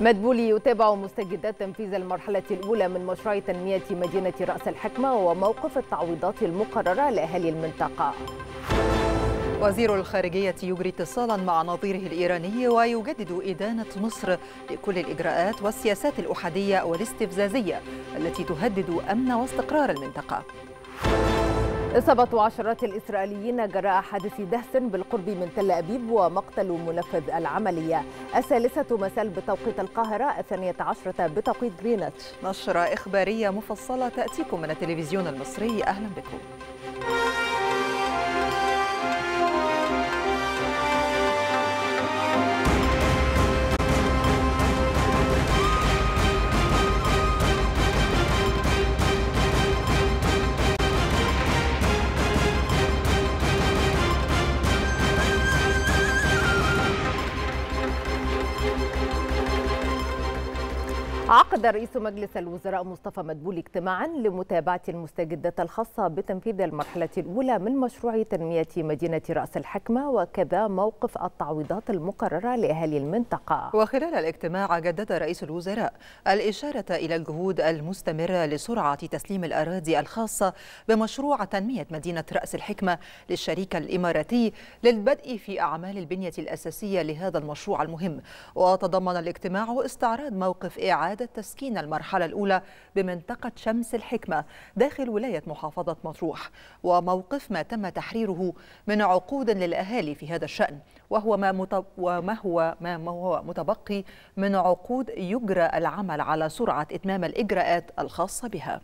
مدبولي يتابع مستجدات تنفيذ المرحلة الأولى من مشروع تنمية مدينة رأس الحكمة وموقف التعويضات المقررة لأهالي المنطقة. وزير الخارجية يجري اتصالا مع نظيره الإيراني ويجدد إدانة مصر لكل الإجراءات والسياسات الأحادية والاستفزازية التي تهدد أمن واستقرار المنطقة. إصابة عشرات الإسرائيليين جراء حادث دهس بالقرب من تل أبيب ومقتل منفذ العملية. الثالثة مساء بتوقيت القاهرة الثانية عشرة بتوقيت جرينتش نشرة إخبارية مفصلة تأتيكم من التلفزيون المصري. أهلا بكم. عقد رئيس مجلس الوزراء مصطفى مدبولي اجتماعا لمتابعة المستجدات الخاصة بتنفيذ المرحلة الأولى من مشروع تنمية مدينة رأس الحكمة وكذا موقف التعويضات المقررة لأهالي المنطقة. وخلال الاجتماع جدد رئيس الوزراء الإشارة إلى الجهود المستمرة لسرعة تسليم الأراضي الخاصة بمشروع تنمية مدينة رأس الحكمة للشريك الإماراتي للبدء في أعمال البنية الأساسية لهذا المشروع المهم. وتضمن الاجتماع استعراض موقف إعادة تسكين المرحلة الأولى بمنطقة شمس الحكمة داخل ولاية محافظة مطروح وموقف ما تم تحريره من عقود للأهالي في هذا الشأن وهو ما مت... وما هو ما هو متبقي من عقود يجرى العمل على سرعة إتمام الإجراءات الخاصة بها.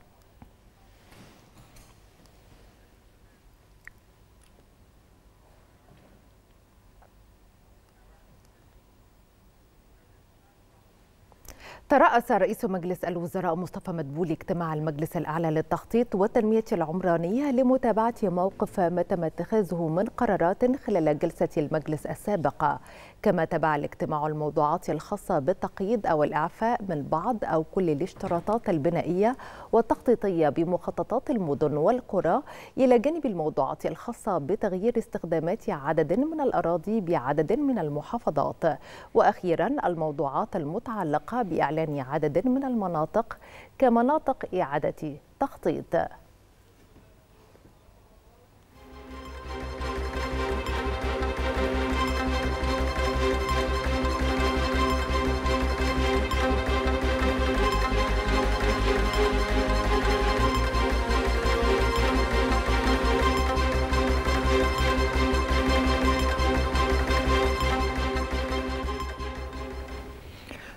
ترأس رئيس مجلس الوزراء مصطفى مدبولي اجتماع المجلس الأعلى للتخطيط والتنمية العمرانية لمتابعة موقف ما تم اتخاذه من قرارات خلال جلسة المجلس السابقة. كما تبع الاجتماع الموضوعات الخاصة بالتقييد أو الإعفاء من بعض أو كل الاشتراطات البنائية والتخطيطية بمخططات المدن والقرى إلى جانب الموضوعات الخاصة بتغيير استخدامات عدد من الأراضي بعدد من المحافظات. وأخيرا الموضوعات المتعلقة بإعلان عدد من المناطق كمناطق إعادة تخطيط.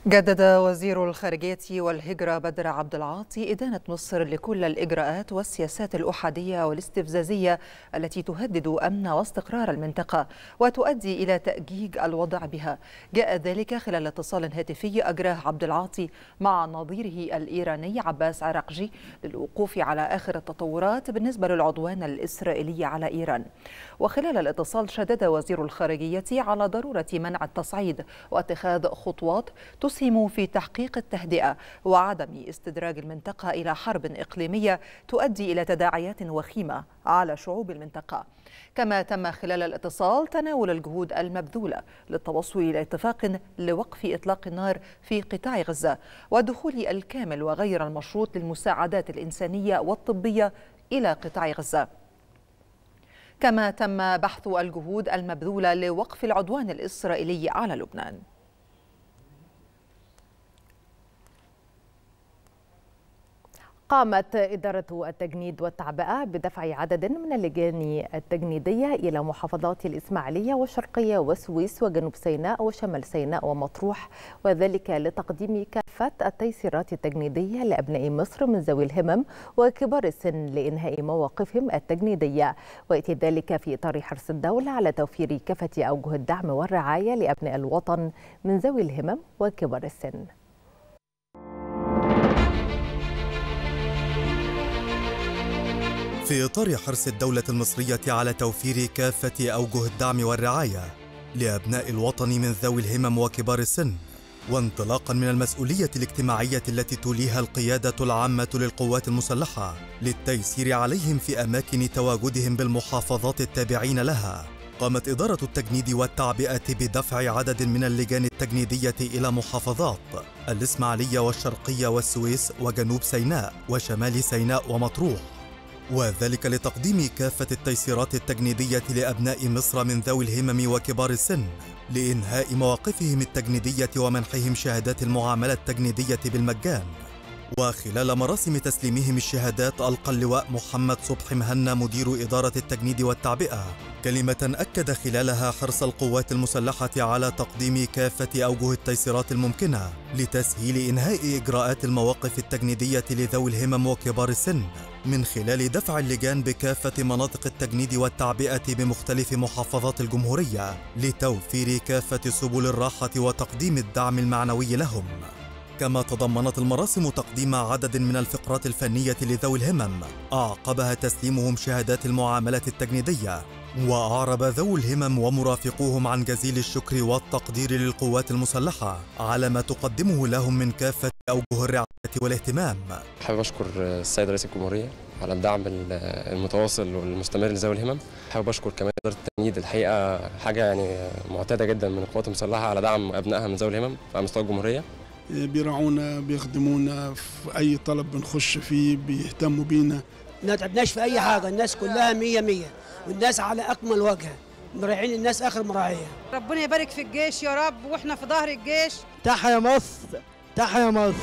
جدد وزير الخارجية والهجرة بدر عبد العاطي إدانة مصر لكل الإجراءات والسياسات الأحادية والاستفزازية التي تهدد أمن واستقرار المنطقة وتؤدي إلى تأجيج الوضع بها. جاء ذلك خلال اتصال هاتفي أجراه عبد العاطي مع نظيره الإيراني عباس عراقجي للوقوف على آخر التطورات بالنسبة للعدوان الإسرائيلي على إيران. وخلال الاتصال شدد وزير الخارجية على ضرورة منع التصعيد واتخاذ خطوات تسهم في تحقيق التهدئة وعدم استدراج المنطقة إلى حرب إقليمية تؤدي إلى تداعيات وخيمة على شعوب المنطقة. كما تم خلال الاتصال تناول الجهود المبذولة للتوصل إلى اتفاق لوقف إطلاق النار في قطاع غزة والدخول الكامل وغير المشروط للمساعدات الإنسانية والطبية إلى قطاع غزة. كما تم بحث الجهود المبذولة لوقف العدوان الإسرائيلي على لبنان. قامت إدارة التجنيد والتعبئة بدفع عدد من اللجان التجنيدية إلى محافظات الإسماعيلية والشرقية والسويس وجنوب سيناء وشمال سيناء ومطروح وذلك لتقديم كافة التيسيرات التجنيدية لأبناء مصر من ذوي الهمم وكبار السن لإنهاء مواقفهم التجنيدية. ويأتي ذلك في إطار حرص الدولة على توفير كافة أوجه الدعم والرعاية لأبناء الوطن من ذوي الهمم وكبار السن. في إطار حرص الدولة المصرية على توفير كافة أوجه الدعم والرعاية لأبناء الوطن من ذوي الهمم وكبار السن وانطلاقا من المسؤولية الاجتماعية التي توليها القيادة العامة للقوات المسلحة للتيسير عليهم في أماكن تواجدهم بالمحافظات التابعين لها. قامت إدارة التجنيد والتعبئة بدفع عدد من اللجان التجنيدية إلى محافظات الإسماعيلية والشرقية والسويس وجنوب سيناء وشمال سيناء ومطروح. وذلك لتقديم كافة التيسيرات التجنيدية لأبناء مصر من ذوي الهمم وكبار السن لإنهاء مواقفهم التجنيدية ومنحهم شهادات المعاملة التجنيدية بالمجان. وخلال مراسم تسليمهم الشهادات ألقى اللواء محمد صبحي مهنا مدير إدارة التجنيد والتعبئة. كلمة أكد خلالها حرص القوات المسلحة على تقديم كافة أوجه التيسيرات الممكنة لتسهيل إنهاء إجراءات المواقف التجنيدية لذوي الهمم وكبار السن. من خلال دفع اللجان بكافة مناطق التجنيد والتعبئة بمختلف محافظات الجمهورية لتوفير كافة سبل الراحة وتقديم الدعم المعنوي لهم. كما تضمنت المراسم تقديم عدد من الفقرات الفنية لذوي الهمم. أعقبها تسليمهم شهادات المعاملة التجنيدية. وأعرب ذوي الهمم ومرافقوهم عن جزيل الشكر والتقدير للقوات المسلحة على ما تقدمه لهم من كافة أوجه الرعاية والاهتمام. حابب أشكر السيد رئيس الجمهورية على الدعم المتواصل والمستمر لذوي الهمم. حابب أشكر كمان إدارة التجنيد. الحقيقة حاجة يعني معتادة جدا من القوات المسلحة على دعم أبنائها من ذوي الهمم على مستوى الجمهورية. بيرعونا بيخدمونا في أي طلب بنخش فيه بيهتموا بينا. ما تعبناش في أي حاجة الناس كلها مية مية والناس على أكمل وجه مراعين الناس آخر مراعية. ربنا يبارك في الجيش يا رب وإحنا في ظهر الجيش. تحيا مصر تحيا مصر.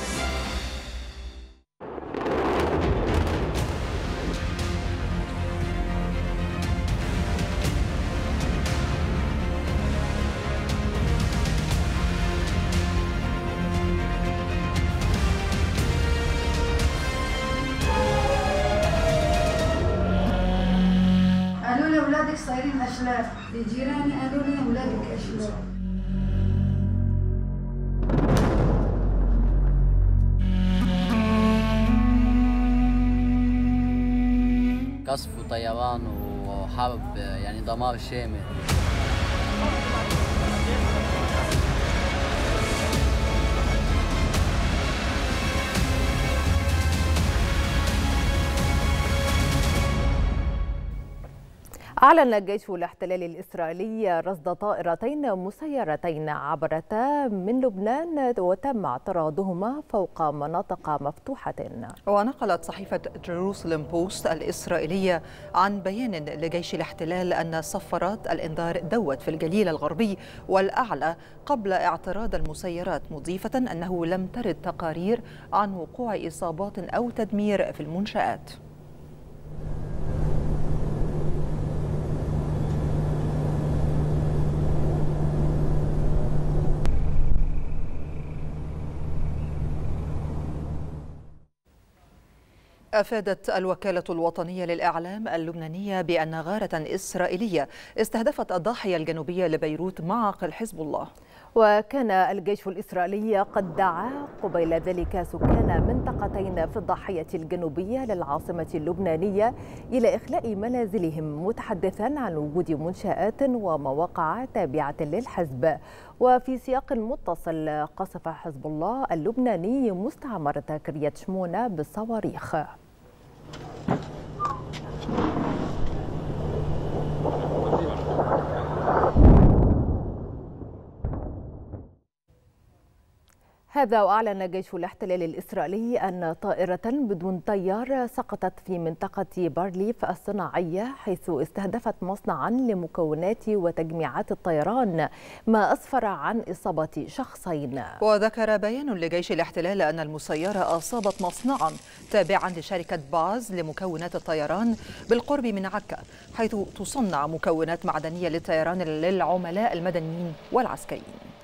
قصف وطيران وحرب يعني دمار شامل. أعلن الجيش الاحتلالي الإسرائيلي رصد طائرتين مسيرتين عبرتا من لبنان وتم اعتراضهما فوق مناطق مفتوحة. ونقلت صحيفة جيروسلم بوست الإسرائيلية عن بيان لجيش الاحتلال أن صفارات الإنذار دوت في الجليل الغربي والأعلى قبل اعتراض المسيرات مضيفة أنه لم ترد تقارير عن وقوع إصابات أو تدمير في المنشآت. أفادت الوكالة الوطنية للإعلام اللبنانية بأن غارة إسرائيلية استهدفت الضاحية الجنوبية لبيروت معقل حزب الله. وكان الجيش الإسرائيلي قد دعا قبيل ذلك سكان منطقتين في الضاحية الجنوبية للعاصمة اللبنانية إلى إخلاء منازلهم متحدثا عن وجود منشآت ومواقع تابعة للحزب. وفي سياق متصل قصف حزب الله اللبناني مستعمرة كريات شمونة بالصواريخ. هذا وأعلن جيش الاحتلال الإسرائيلي أن طائرة بدون طيار سقطت في منطقة بارليف الصناعية حيث استهدفت مصنعا لمكونات وتجميعات الطيران ما أسفر عن إصابة شخصين. وذكر بيان لجيش الاحتلال أن المسيرة أصابت مصنعا تابعا لشركة باز لمكونات الطيران بالقرب من عكا حيث تصنع مكونات معدنية للطيران للعملاء المدنيين والعسكريين.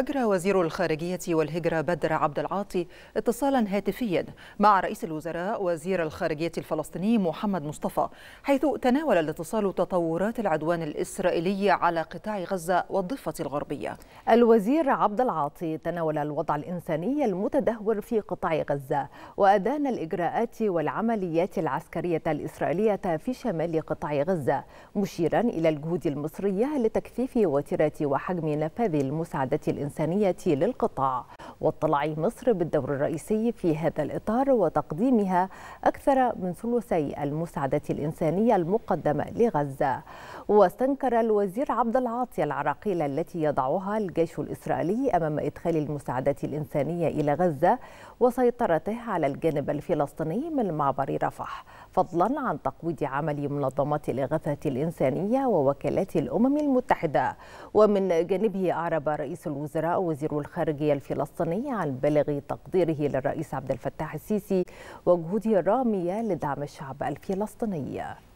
أجرى وزير الخارجية والهجرة بدر عبد العاطي اتصالا هاتفيا مع رئيس الوزراء وزير الخارجية الفلسطيني محمد مصطفى حيث تناول الاتصال تطورات العدوان الإسرائيلي على قطاع غزة والضفة الغربية. الوزير عبد العاطي تناول الوضع الإنساني المتدهور في قطاع غزة وأدان الإجراءات والعمليات العسكرية الإسرائيلية في شمال قطاع غزة مشيرا إلى الجهود المصرية لتكثيف وتيرة وحجم نفاذ المساعدة الإنسانية. للقطاع. واطلع مصر بالدور الرئيسي في هذا الإطار وتقديمها أكثر من ثلثي المساعدة الإنسانية المقدمة لغزة. واستنكر الوزير عبد العاطي العراقيل التي يضعها الجيش الإسرائيلي أمام إدخال المساعدات الإنسانية إلى غزة وسيطرته على الجانب الفلسطيني من معبر رفح فضلا عن تقويض عمل منظمات الإغاثة الإنسانية ووكالات الأمم المتحدة. ومن جانبه أعرب رئيس الوزراء وزير الخارجية الفلسطيني عن بالغ تقديره للرئيس عبد الفتاح السيسي وجهوده الرامية لدعم الشعب الفلسطيني.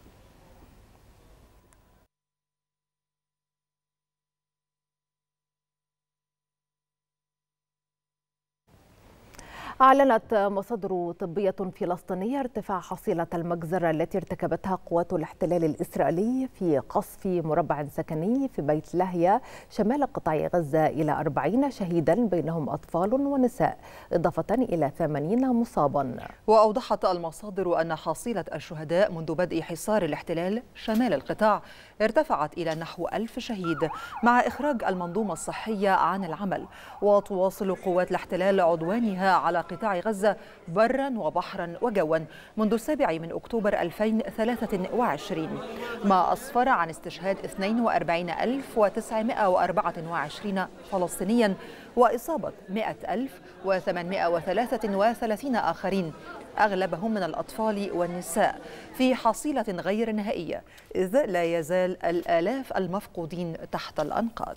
أعلنت مصادر طبية فلسطينية ارتفاع حصيلة المجزرة التي ارتكبتها قوات الاحتلال الإسرائيلي في قصف مربع سكني في بيت لاهيا شمال قطاع غزة إلى 40 شهيدا بينهم أطفال ونساء إضافة إلى 80 مصابا. وأوضحت المصادر أن حصيلة الشهداء منذ بدء حصار الاحتلال شمال القطاع ارتفعت إلى نحو ألف شهيد مع إخراج المنظومة الصحية عن العمل. وتواصل قوات الاحتلال عدوانها على قطاع غزة برا وبحرا وجوا منذ السابع من أكتوبر 2023 ما أسفر عن استشهاد 42924 فلسطينيا وإصابة 100833 آخرين أغلبهم من الأطفال والنساء في حصيلة غير نهائية إذ لا يزال الآلاف المفقودين تحت الأنقاض.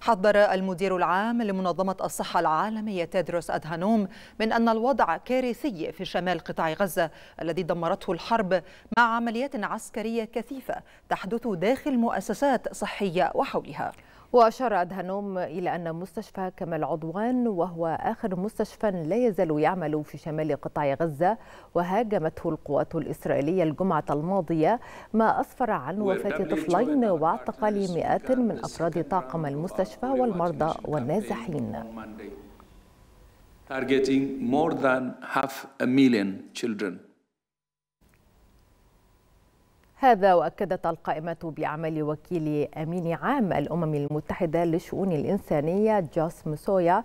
حذر المدير العام لمنظمة الصحة العالمية تيدروس أدهانوم من أن الوضع كارثي في شمال قطاع غزة الذي دمرته الحرب مع عمليات عسكرية كثيفة تحدث داخل مؤسسات صحية وحولها. وأشار أدهانوم إلى أن مستشفى كمال عضوان وهو آخر مستشفى لا يزال يعمل في شمال قطاع غزة وهاجمته القوات الإسرائيلية الجمعة الماضية ما أسفر عن وفاة طفلين واعتقال مئات من أفراد طاقم المستشفى والمرضى والنازحين. Targeting more than half a million children. هذا وأكدت القائمة بأعمال وكيل أمين عام الأمم المتحدة للشؤون الإنسانية جوس موسويا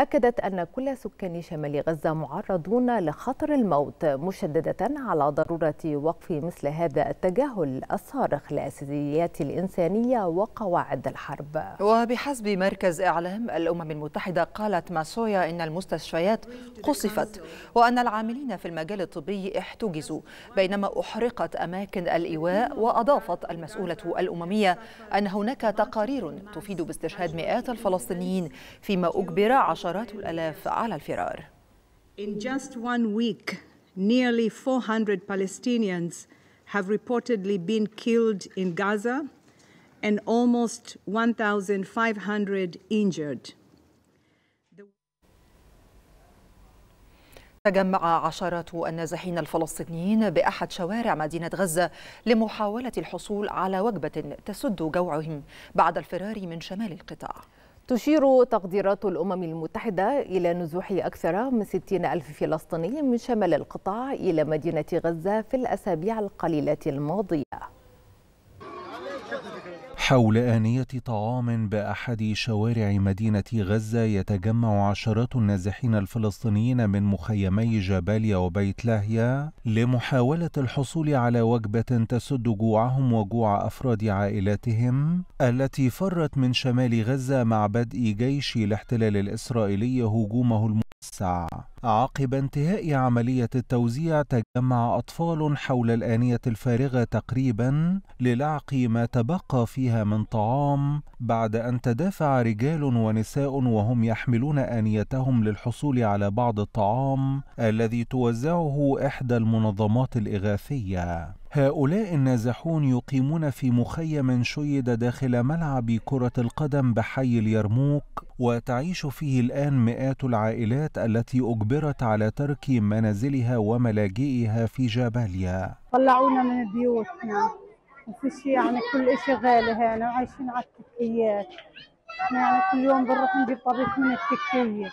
أكدت أن كل سكان شمال غزة معرضون لخطر الموت مشددة على ضرورة وقف مثل هذا التجاهل الصارخ لأساسيات الإنسانية وقواعد الحرب. وبحسب مركز إعلام الأمم المتحدة قالت ماسويا إن المستشفيات قصفت وأن العاملين في المجال الطبي احتجزوا بينما أحرقت أماكن الإيواء وأضافت المسؤولة الأممية أن هناك تقارير تفيد باستشهاد مئات الفلسطينيين فيما أجبر عشرات الآلاف على الفرار. In just one week, nearly 400 Palestinians have reportedly been killed in Gaza and almost 1,500 injured. تجمع عشرات النازحين الفلسطينيين بأحد شوارع مدينة غزة لمحاولة الحصول على وجبة تسد جوعهم بعد الفرار من شمال القطاع. تشير تقديرات الأمم المتحدة إلى نزوح أكثر من 60 ألف فلسطيني من شمال القطاع إلى مدينة غزة في الأسابيع القليلة الماضية. حول آنية طعام بأحد شوارع مدينة غزة يتجمع عشرات النازحين الفلسطينيين من مخيمي جباليا وبيت لاهيا لمحاولة الحصول على وجبة تسد جوعهم وجوع أفراد عائلاتهم التي فرت من شمال غزة مع بدء جيش الاحتلال الإسرائيلي هجومه الموسع. عقب انتهاء عملية التوزيع تجمع أطفال حول الآنية الفارغة تقريبا للعق ما تبقى فيها من طعام بعد أن تدافع رجال ونساء وهم يحملون آنيتهم للحصول على بعض الطعام الذي توزعه إحدى المنظمات الإغاثية. هؤلاء النازحون يقيمون في مخيم شيد داخل ملعب كرة القدم بحي اليرموك وتعيش فيه الآن مئات العائلات التي أجبرت على ترك منازلها وملاجئها في جاباليا طلعونا من بيوتنا وفي شيء يعني كل شيء غالي هنا وعايشين على التكيات يعني كل يوم بنروح نجيب طبيخ من التكية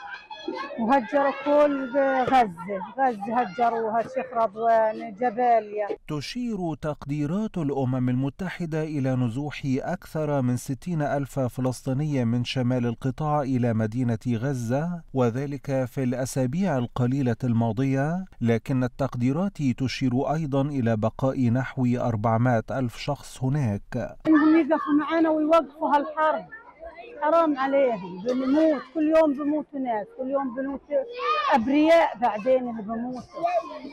وهجروا كل غزة غزة هجروها شيخ رضوان جباليا تشير تقديرات الأمم المتحدة إلى نزوح أكثر من 60 ألف فلسطيني من شمال القطاع إلى مدينة غزة وذلك في الأسابيع القليلة الماضية. لكن التقديرات تشير أيضا إلى بقاء نحو 400 ألف شخص هناك. إنهم يقفوا معنا ويوقفوا هالحرب. حرام عليهم بنموت. كل يوم بموتوا ناس كل يوم بموت أبرياء بعدين اللي بموتوا.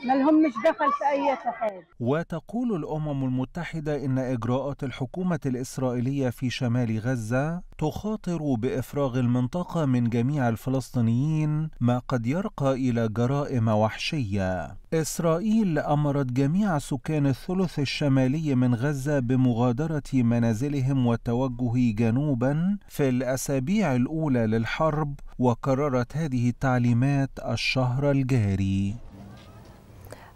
ما لهمش دخل في أي حاجة وتقول الأمم المتحدة إن إجراءات الحكومة الإسرائيلية في شمال غزة تخاطر بإفراغ المنطقة من جميع الفلسطينيين ما قد يرقى إلى جرائم وحشية. إسرائيل أمرت جميع سكان الثلث الشمالي من غزة بمغادرة منازلهم والتوجه جنوبا في الأسابيع الأولى للحرب وقررت هذه التعليمات الشهر الجاري.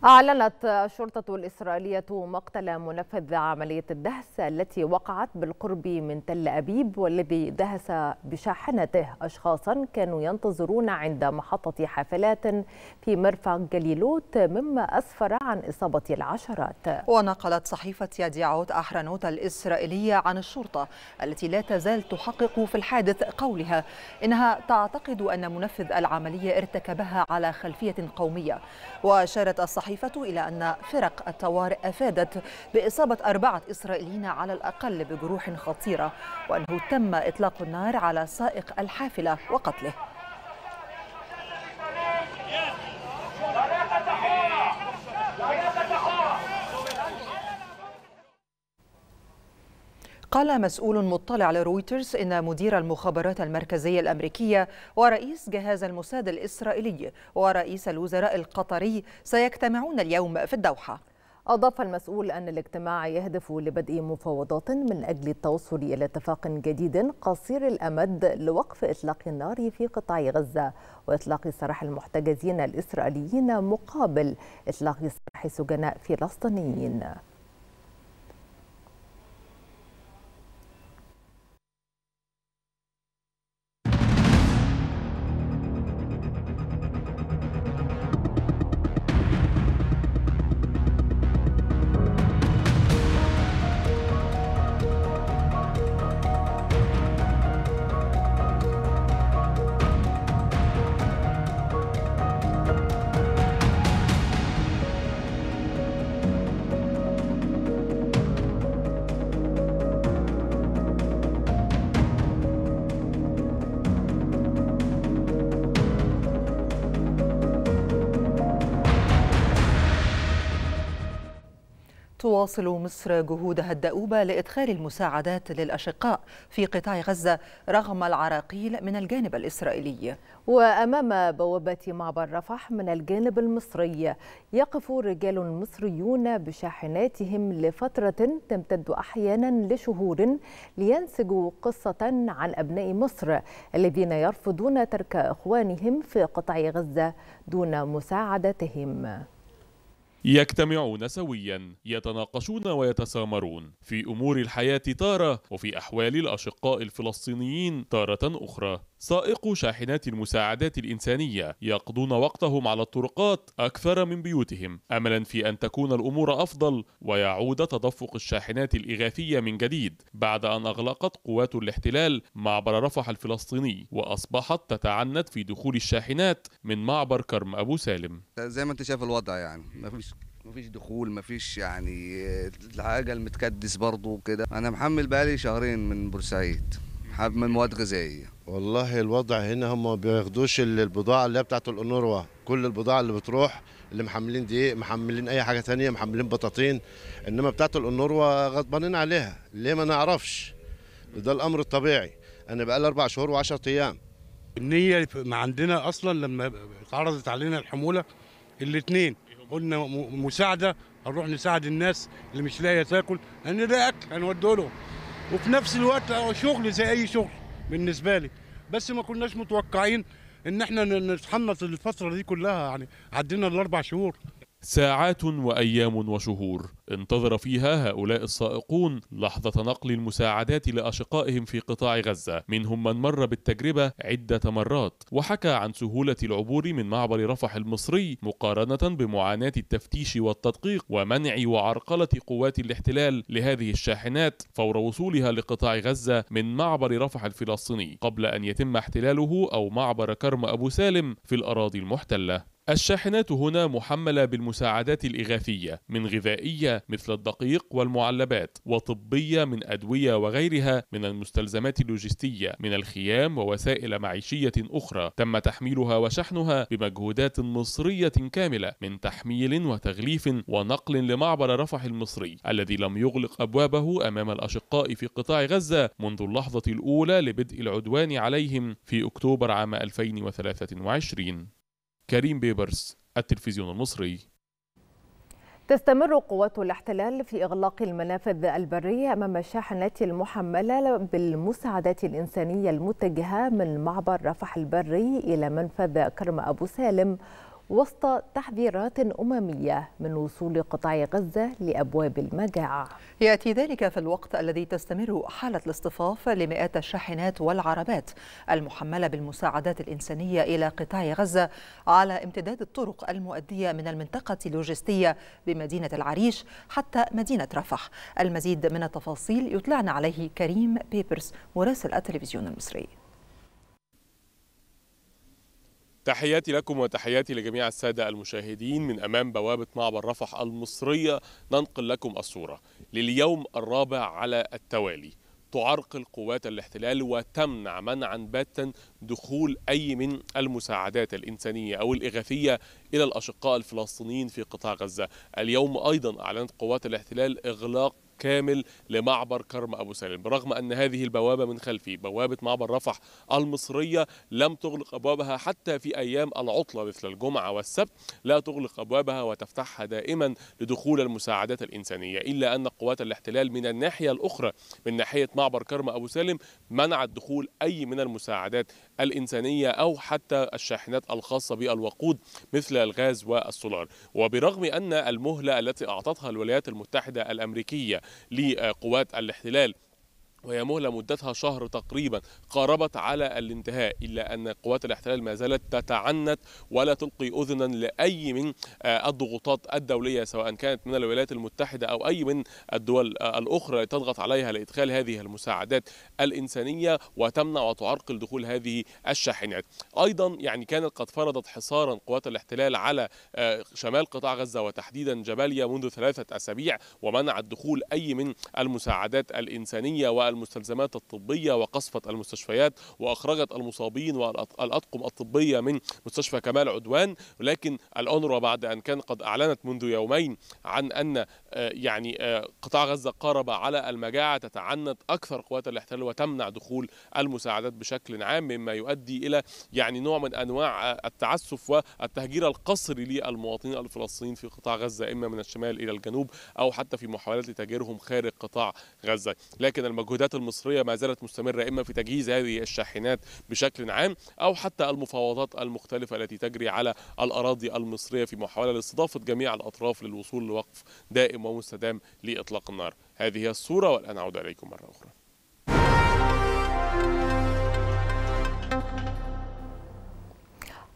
أعلنت الشرطة الإسرائيلية مقتل منفذ عملية الدهس التي وقعت بالقرب من تل أبيب والذي دهس بشاحنته. أشخاصا كانوا ينتظرون عند محطة حافلات في مرفق جليلوت مما أسفر عن إصابة العشرات. ونقلت صحيفة يديعوت أحرنوت الإسرائيلية عن الشرطة التي لا تزال تحقق في الحادث قولها. إنها تعتقد أن منفذ العملية ارتكبها على خلفية قومية. وأشارت الصحيفة الصحيفة إلى أن فرق الطوارئ أفادت بإصابة أربعة إسرائيليين على الأقل بجروح خطيرة وأنه تم إطلاق النار على سائق الحافلة وقتله. قال مسؤول مطلع لرويترز إن مدير المخابرات المركزية الأمريكية ورئيس جهاز الموساد الإسرائيلي ورئيس الوزراء القطري سيجتمعون اليوم في الدوحة. أضاف المسؤول أن الاجتماع يهدف لبدء مفاوضات من أجل التوصل إلى اتفاق جديد قصير الأمد لوقف إطلاق النار في قطاع غزة وإطلاق سراح المحتجزين الإسرائيليين مقابل إطلاق سراح سجناء فلسطينيين. تواصل مصر جهودها الدؤوبة لإدخال المساعدات للأشقاء في قطاع غزة رغم العراقيل من الجانب الإسرائيلي. وأمام بوابة معبر رفح من الجانب المصري يقف رجال مصريون بشاحناتهم لفترة تمتد أحيانا لشهور لينسجوا قصة عن أبناء مصر الذين يرفضون ترك إخوانهم في قطاع غزة دون مساعدتهم. يجتمعون سويا يتناقشون ويتسامرون. في أمور الحياة تارة وفي أحوال الأشقاء الفلسطينيين تارة أخرى. سائقو شاحنات المساعدات الإنسانية يقضون وقتهم على الطرقات أكثر من بيوتهم. املا في أن تكون الأمور أفضل ويعود تدفق الشاحنات الإغاثية من جديد. بعد أن أغلقت قوات الاحتلال معبر رفح الفلسطيني وأصبحت تتعنت في دخول الشاحنات من معبر كرم أبو سالم. زي ما أنت شايف الوضع يعني مفيش دخول مفيش يعني الحاجة المتكدس برضه وكده. أنا محمل بقالي شهرين من بورسعيد من مواد غذائية. والله الوضع هنا هم ما بياخدوش البضاعة اللي هي بتاعت الانوروا كل البضاعة اللي بتروح اللي محملين دقيق محملين أي حاجة تانية محملين بطاطين. إنما بتاعت الانوروا غضبانين عليها. ليه ما نعرفش؟ ده الأمر الطبيعي. أنا بقالي أربع شهور و10 أيام. النية ما عندنا أصلا لما اتعرضت علينا الحمولة الاثنين قلنا مساعدة هنروح نساعد الناس اللي مش لاقية تاكل ده أكل هنوديه لهم. وفي نفس الوقت شغل زي أي شغل بالنسبة لي. بس ما كناش متوقعين إن إحنا نتحنط الفترة دي كلها يعني عدينا الأربع شهور. ساعات وأيام وشهور. انتظر فيها هؤلاء السائقون لحظة نقل المساعدات لأشقائهم في قطاع غزة. منهم من مر بالتجربة عدة مرات وحكى عن سهولة العبور من معبر رفح المصري مقارنة بمعاناة التفتيش والتدقيق ومنع وعرقلة قوات الاحتلال لهذه الشاحنات فور وصولها لقطاع غزة من معبر رفح الفلسطيني قبل أن يتم احتلاله أو معبر كرم أبو سالم في الأراضي المحتلة. الشاحنات هنا محملة بالمساعدات الإغاثية من غذائية مثل الدقيق والمعلبات وطبية من أدوية وغيرها من المستلزمات اللوجستية من الخيام ووسائل معيشية أخرى. تم تحميلها وشحنها بمجهودات مصرية كاملة من تحميل وتغليف ونقل لمعبر رفح المصري الذي لم يغلق أبوابه أمام الأشقاء في قطاع غزة منذ اللحظة الأولى لبدء العدوان عليهم في أكتوبر عام 2023 كريم بيبرس التلفزيون المصري. تستمر قوات الاحتلال في إغلاق المنافذ البرية أمام الشاحنات المحملة بالمساعدات الإنسانية المتجهة من معبر رفح البري إلى منفذ كرم أبو سالم. وسط تحذيرات أممية من وصول قطاع غزة لأبواب المجاعة. يأتي ذلك في الوقت الذي تستمر حالة الاصطفاف لمئات الشاحنات والعربات المحملة بالمساعدات الإنسانية إلى قطاع غزة على امتداد الطرق المؤدية من المنطقة اللوجستية بمدينة العريش حتى مدينة رفح. المزيد من التفاصيل يطلعنا عليه كريم بيبرس مراسل التلفزيون المصري. تحياتي لكم وتحياتي لجميع السادة المشاهدين. من أمام بوابة معبر رفح المصرية ننقل لكم الصورة. لليوم الرابع على التوالي تعرقل قوات الاحتلال وتمنع منعا باتا دخول أي من المساعدات الإنسانية أو الإغاثية إلى الأشقاء الفلسطينيين في قطاع غزة. اليوم أيضا أعلنت قوات الاحتلال إغلاق كامل لمعبر كرم أبو سالم برغم أن هذه البوابة من خلفي بوابة معبر رفح المصرية لم تغلق أبوابها حتى في أيام العطلة مثل الجمعة والسبت لا تغلق أبوابها وتفتحها دائما لدخول المساعدات الإنسانية إلا أن قوات الاحتلال من الناحية الأخرى من ناحية معبر كرم أبو سالم منعت دخول أي من المساعدات الإنسانية أو حتى الشاحنات الخاصة بالوقود مثل الغاز والسولار. وبرغم أن المهلة التي أعطتها الولايات المتحدة الأمريكية لقوات الاحتلال وهي مهلة مدتها شهر تقريبا قاربت على الانتهاء إلا أن قوات الاحتلال ما زالت تتعنت ولا تلقي أذنا لأي من الضغوطات الدولية سواء كانت من الولايات المتحدة أو أي من الدول الأخرى تضغط عليها لإدخال هذه المساعدات الإنسانية وتمنع وتعرقل دخول هذه الشاحنات. أيضا يعني كانت قد فرضت حصارا قوات الاحتلال على شمال قطاع غزة وتحديدا جباليا منذ ثلاثة أسابيع ومنعت دخول أي من المساعدات الإنسانية و المستلزمات الطبية وقصفت المستشفيات وأخرجت المصابين والأطقم الطبية من مستشفى كمال عدوان ولكن الأونروا بعد أن كان قد أعلنت منذ يومين عن أن يعني قطاع غزة قارب على المجاعة تتعنت أكثر قوات الاحتلال وتمنع دخول المساعدات بشكل عام مما يؤدي إلى يعني نوع من أنواع التعسف والتهجير القسري للمواطنين الفلسطينيين في قطاع غزة إما من الشمال إلى الجنوب أو حتى في محاولات لتهجيرهم خارج قطاع غزة. لكن المجهودات المصرية ما زالت مستمرة إما في تجهيز هذه الشاحنات بشكل عام أو حتى المفاوضات المختلفة التي تجري على الأراضي المصرية في محاولة لاستضافة جميع الأطراف للوصول لوقف دائم ومستدام لإطلاق النار. هذه هي الصورة والآن أعود إليكم مرة أخرى.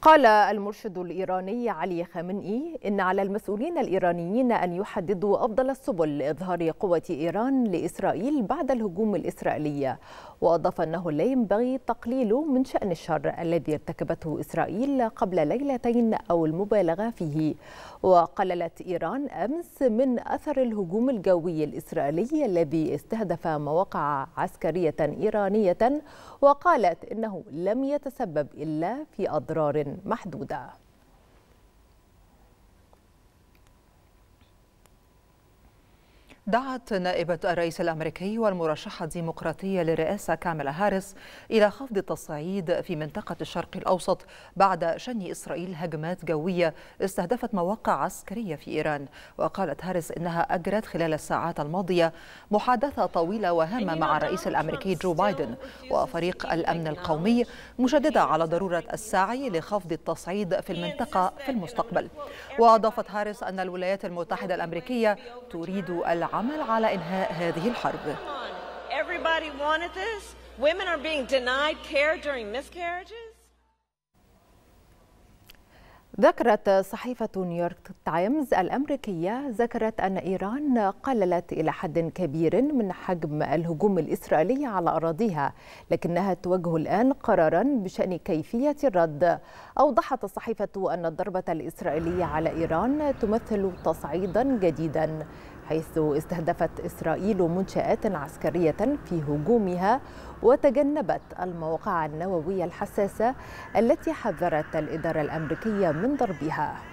قال المرشد الإيراني علي خامنئي إن على المسؤولين الإيرانيين أن يحددوا أفضل السبل لإظهار قوة إيران لإسرائيل بعد الهجوم الإسرائيلي. وأضاف أنه لا ينبغي تقليل من شأن الشر الذي ارتكبته إسرائيل قبل ليلتين أو المبالغة فيه. وقللت إيران أمس من أثر الهجوم الجوي الإسرائيلي الذي استهدف مواقع عسكرية إيرانية وقالت إنه لم يتسبب إلا في أضرار محدودة. دعت نائبة الرئيس الأمريكي والمرشحة الديمقراطية للرئاسة كاميلا هاريس إلى خفض التصعيد في منطقة الشرق الأوسط بعد شن إسرائيل هجمات جوية استهدفت مواقع عسكرية في إيران. وقالت هاريس إنها أجرت خلال الساعات الماضية محادثة طويلة وهامة مع الرئيس الأمريكي جو بايدن وفريق الأمن القومي مشددة على ضرورة السعي لخفض التصعيد في المنطقة في المستقبل. وأضافت هاريس أن الولايات المتحدة الأمريكية تريد العمل على إنهاء هذه الحرب. ذكرت صحيفة نيويورك تايمز الأمريكية ذكرت أن إيران قللت إلى حد كبير من حجم الهجوم الإسرائيلي على أراضيها لكنها تواجه الآن قرارا بشأن كيفية الرد. أوضحت الصحيفة أن الضربة الإسرائيلية على إيران تمثل تصعيدا جديدا. حيث استهدفت إسرائيل منشآت عسكرية في هجومها وتجنبت المواقع النووية الحساسة التي حذرت الإدارة الأمريكية من ضربها.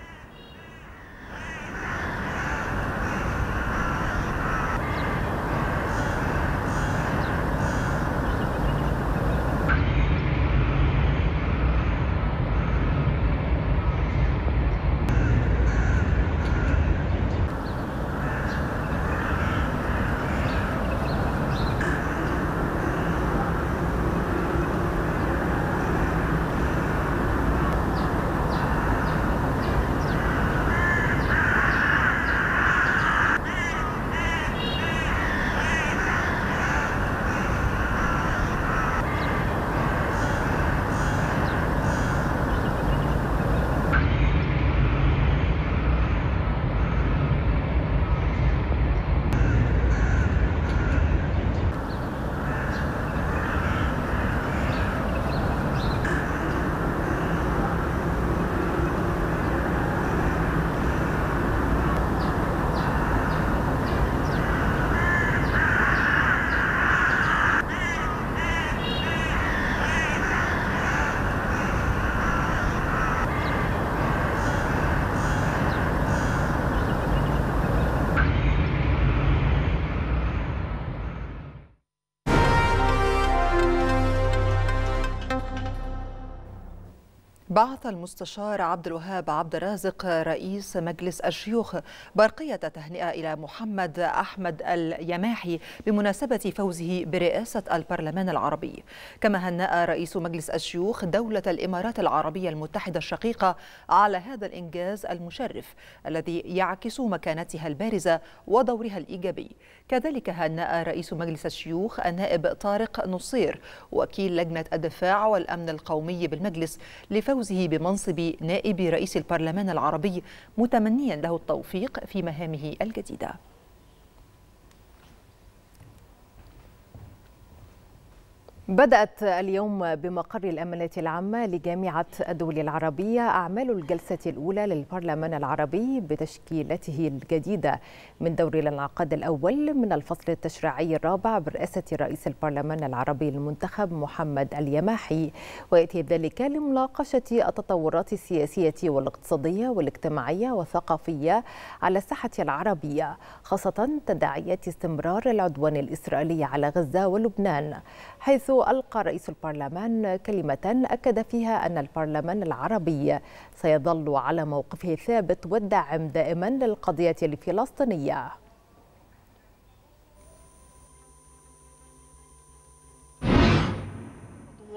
بعث المستشار عبد الوهاب عبد الرازق رئيس مجلس الشيوخ برقية تهنئة إلى محمد أحمد اليماحي بمناسبة فوزه برئاسة البرلمان العربي. كما هنأ رئيس مجلس الشيوخ دولة الإمارات العربية المتحدة الشقيقة على هذا الإنجاز المشرف الذي يعكس مكانتها البارزة ودورها الإيجابي. كذلك هنأ رئيس مجلس الشيوخ النائب طارق نصير وكيل لجنة الدفاع والأمن القومي بالمجلس لفوز فوزه بمنصب نائب رئيس البرلمان العربي متمنيا له التوفيق في مهامه الجديدة. بدأت اليوم بمقر الأمانة العامة لجامعة الدول العربية أعمال الجلسة الأولى للبرلمان العربي بتشكيلته الجديدة من دور الانعقاد الأول من الفصل التشريعي الرابع برئاسة رئيس البرلمان العربي المنتخب محمد اليماحي. ويأتي ذلك لمناقشة التطورات السياسية والاقتصادية والاجتماعية والثقافية على الساحة العربية خاصة تداعيات استمرار العدوان الإسرائيلي على غزة ولبنان حيث ألقى رئيس البرلمان كلمة أكد فيها أن البرلمان العربي سيظل على موقفه الثابت والداعم دائما للقضية الفلسطينية.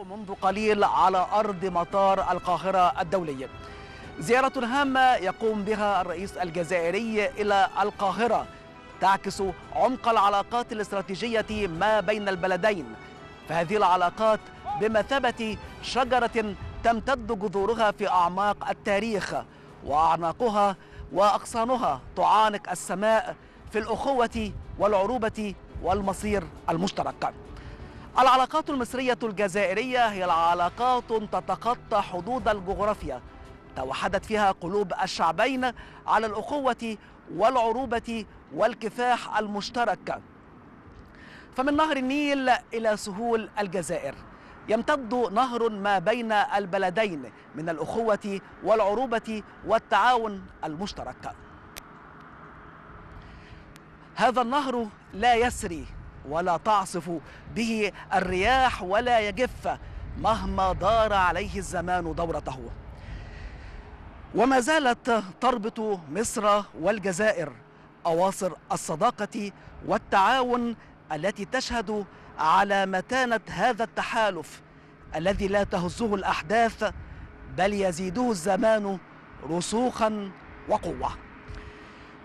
منذ قليل على أرض مطار القاهرة الدولي. زيارة هامة يقوم بها الرئيس الجزائري إلى القاهرة تعكس عمق العلاقات الاستراتيجية ما بين البلدين. فهذه العلاقات بمثابة شجرة تمتد جذورها في أعماق التاريخ وأعناقها وأغصانها تعانق السماء في الأخوة والعروبة والمصير المشترك. العلاقات المصرية الجزائرية هي العلاقات تتخطى حدود الجغرافيا توحدت فيها قلوب الشعبين على الأخوة والعروبة والكفاح المشترك. فمن نهر النيل إلى سهول الجزائر. يمتد نهر ما بين البلدين من الأخوة والعروبة والتعاون المشترك. هذا النهر لا يسري ولا تعصف به الرياح ولا يجف مهما دار عليه الزمان دورته. وما زالت تربط مصر والجزائر أواصر الصداقة والتعاون التي تشهد على متانة هذا التحالف الذي لا تهزه الأحداث بل يزيده الزمان رسوخا وقوة.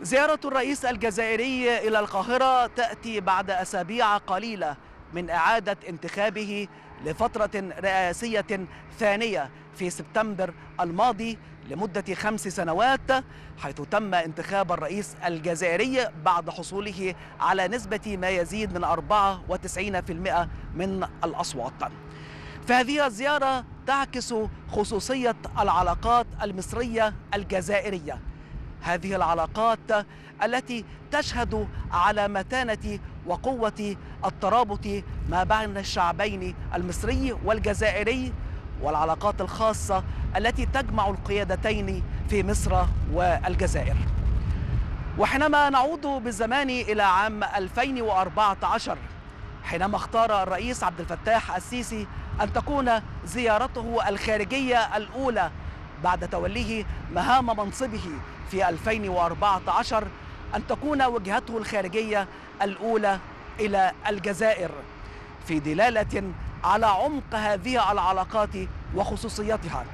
زيارة الرئيس الجزائري إلى القاهرة تأتي بعد أسابيع قليلة من إعادة انتخابه لفترة رئاسية ثانية في سبتمبر الماضي لمدة خمس سنوات حيث تم انتخاب الرئيس الجزائري بعد حصوله على نسبة ما يزيد من 94% من الأصوات. فهذه الزيارة تعكس خصوصية العلاقات المصرية الجزائرية. هذه العلاقات التي تشهد على متانة وقوة الترابط ما بين الشعبين المصري والجزائري والعلاقات الخاصة التي تجمع القيادتين في مصر والجزائر. وحينما نعود بالزمان إلى عام 2014 حينما اختار الرئيس عبد الفتاح السيسي أن تكون زيارته الخارجية الأولى بعد توليه مهام منصبه في 2014 أن تكون وجهته الخارجية الأولى إلى الجزائر. في دلالة على عمق هذه العلاقات وخصوصيتها.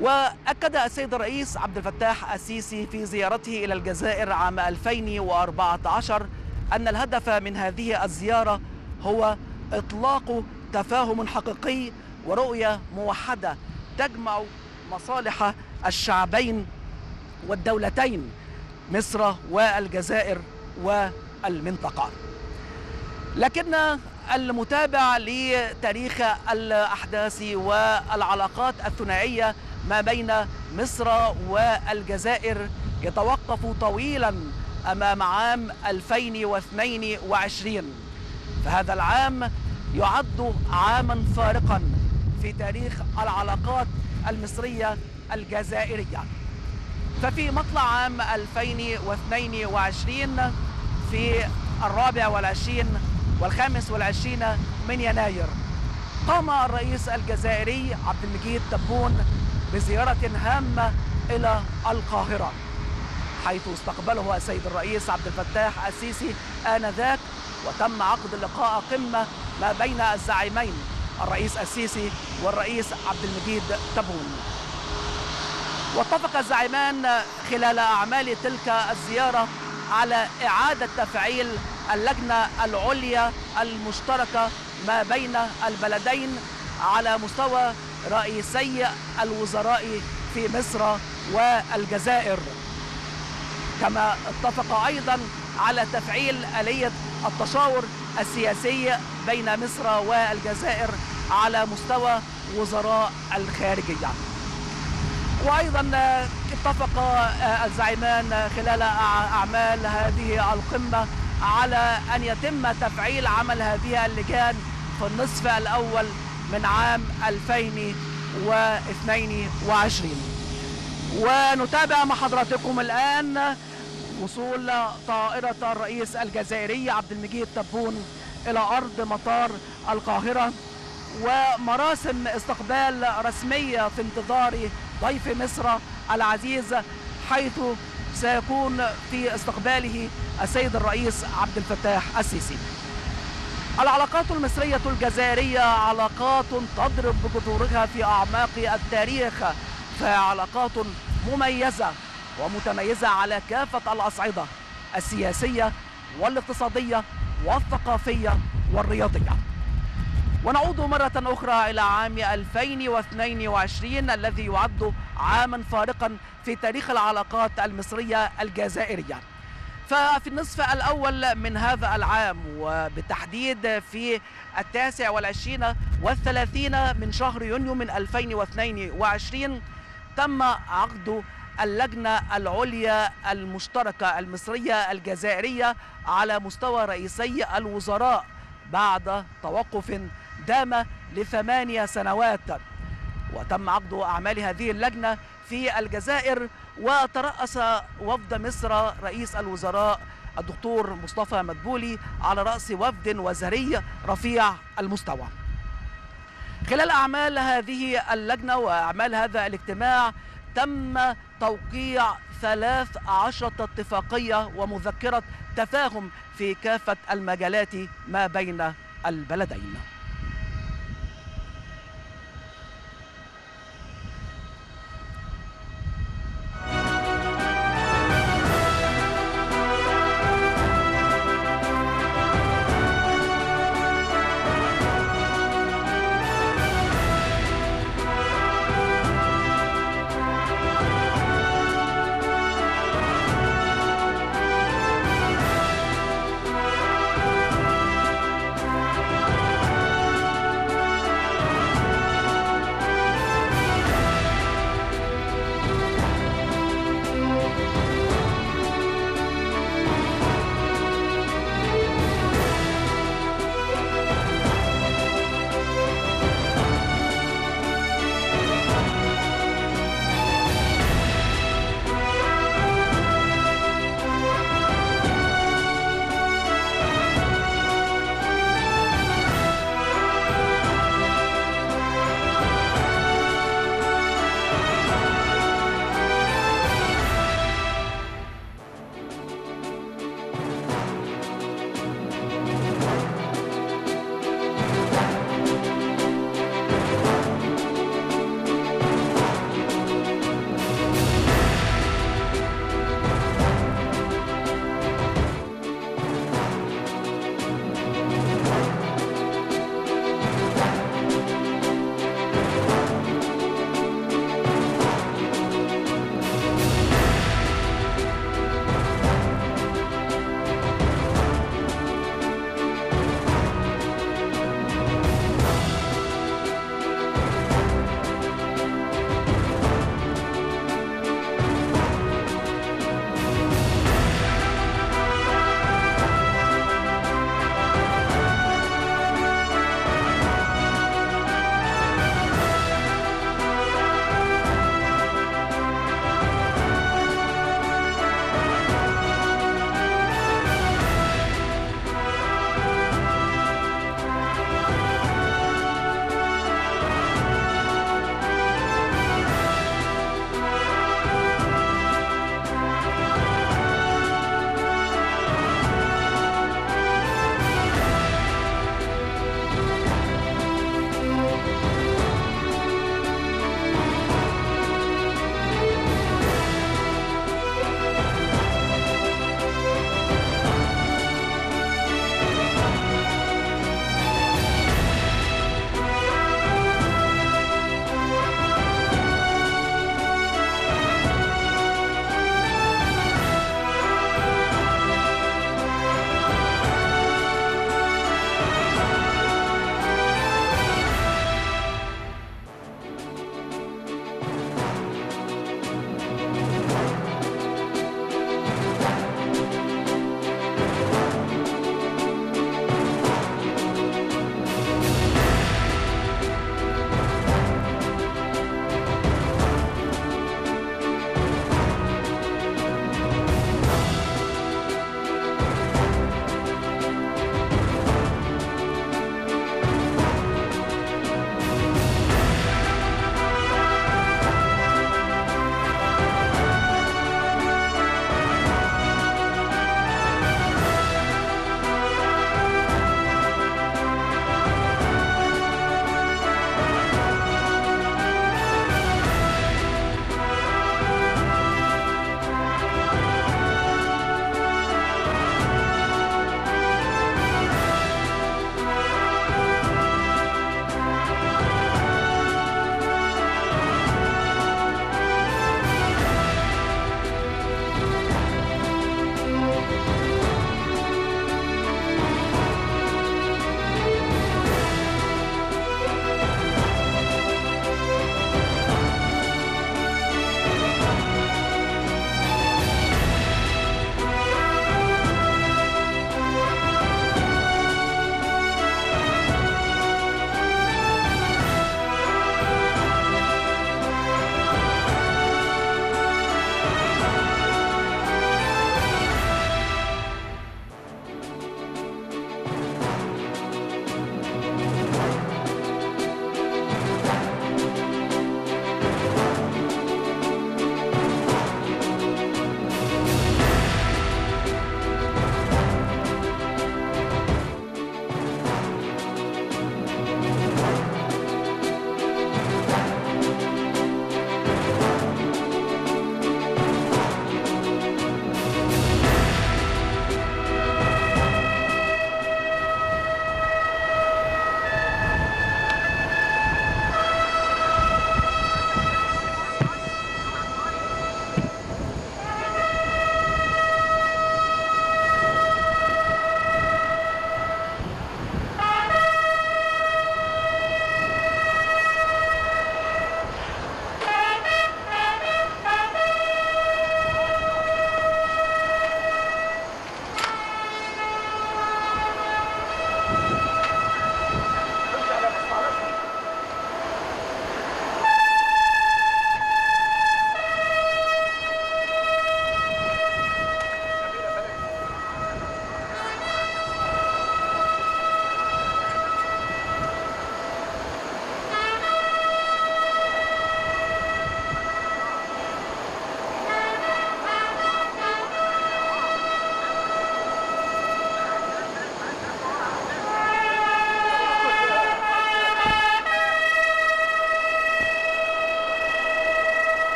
وأكد السيد الرئيس عبد الفتاح السيسي في زيارته إلى الجزائر عام 2014 أن الهدف من هذه الزيارة هو إطلاق تفاهم حقيقي ورؤية موحدة تجمع مصالح الشعبين والدولتين مصر والجزائر والمنطقة. لكن المتابع لتاريخ الأحداث والعلاقات الثنائية ما بين مصر والجزائر يتوقف طويلا أمام عام 2022 فهذا العام يعد عاما فارقا في تاريخ العلاقات المصرية الجزائرية. ففي مطلع عام 2022 في الرابع والعشرين والخامس والعشرين من يناير. قام الرئيس الجزائري عبد المجيد تبون بزيارة هامة إلى القاهرة حيث استقبله السيد الرئيس عبد الفتاح السيسي آنذاك وتم عقد لقاء قمة ما بين الزعيمين الرئيس السيسي والرئيس عبد المجيد تبون. واتفق الزعيمان خلال أعمال تلك الزيارة على إعادة تفعيل اللجنة العليا المشتركة ما بين البلدين على مستوى رئيسي الوزراء في مصر والجزائر. كما اتفق أيضا على تفعيل آلية التشاور السياسي بين مصر والجزائر على مستوى وزراء الخارجية. وأيضا اتفق الزعيمان خلال أعمال هذه القمة على أن يتم تفعيل عمل هذه اللجان في النصف الأول من عام 2022 ونتابع مع حضراتكم الآن وصول طائرة الرئيس الجزائري عبد المجيد تبون إلى أرض مطار القاهرة. ومراسم استقبال رسمية في انتظار ضيف مصر العزيز حيث سيكون في استقباله السيد الرئيس عبد الفتاح السيسي. العلاقات المصرية الجزائرية علاقات تضرب بجذورها في أعماق التاريخ فعلاقات مميزة ومتميزة على كافة الأصعدة السياسية والاقتصادية والثقافية والرياضية. ونعود مرة أخرى إلى عام 2022 الذي يعد عاما فارقا في تاريخ العلاقات المصرية الجزائرية. ففي النصف الأول من هذا العام وبالتحديد في التاسع والعشرين والثلاثين من شهر يونيو من 2022 تم عقد اللجنة العليا المشتركة المصرية الجزائرية على مستوى رئيسي الوزراء بعد توقف دام لثمانية سنوات. وتم عقد أعمال هذه اللجنة في الجزائر وترأس وفد مصر رئيس الوزراء الدكتور مصطفى مدبولي على رأس وفد وزاري رفيع المستوى. خلال أعمال هذه اللجنة وأعمال هذا الاجتماع تم توقيع ثلاث عشرة اتفاقية ومذكرة تفاهم في كافة المجالات ما بين البلدين.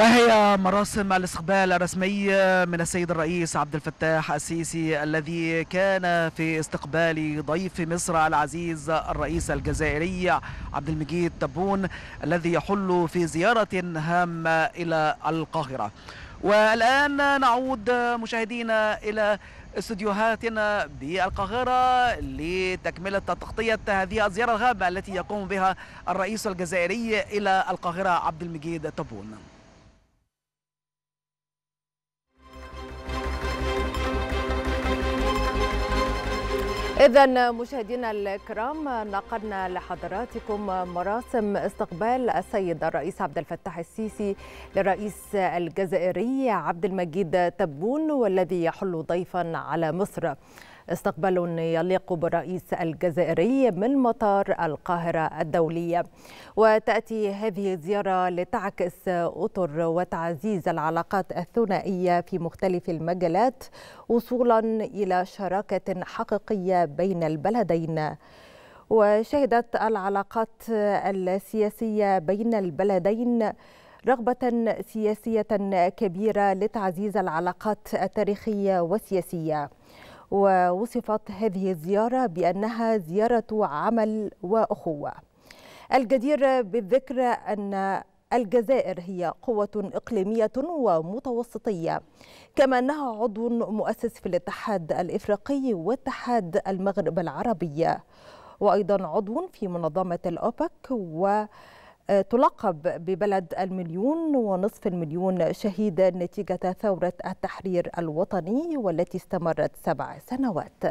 وهي مراسم الاستقبال الرسمي من السيد الرئيس عبد الفتاح السيسي الذي كان في استقبال ضيف مصر العزيز الرئيس الجزائري عبد المجيد تبون الذي يحل في زيارة هامة إلى القاهرة. والآن نعود مشاهدينا إلى استديوهاتنا بالقاهرة لتكملة تغطية هذه الزيارة الهامة التي يقوم بها الرئيس الجزائري إلى القاهرة عبد المجيد تبون. إذا مشاهدينا الكرام نقلنا لحضراتكم مراسم استقبال السيد الرئيس عبد الفتاح السيسي للرئيس الجزائري عبد المجيد تبون والذي يحل ضيفا على مصر. استقبال يليق بالرئيس الجزائري من مطار القاهرة الدولي وتأتي هذه الزيارة لتعكس أطر وتعزيز العلاقات الثنائية في مختلف المجالات وصولا إلى شراكة حقيقية بين البلدين. وشهدت العلاقات السياسية بين البلدين رغبة سياسية كبيرة لتعزيز العلاقات التاريخية والسياسية. ووصفت هذه الزيارة بأنها زيارة عمل وأخوة. الجدير بالذكر أن الجزائر هي قوة إقليمية ومتوسطية كما أنها عضو مؤسس في الاتحاد الإفريقي واتحاد المغرب العربي وأيضا عضو في منظمة الأوبك و تلقب ببلد المليون ونصف المليون شهيد نتيجة ثورة التحرير الوطني والتي استمرت سبع سنوات.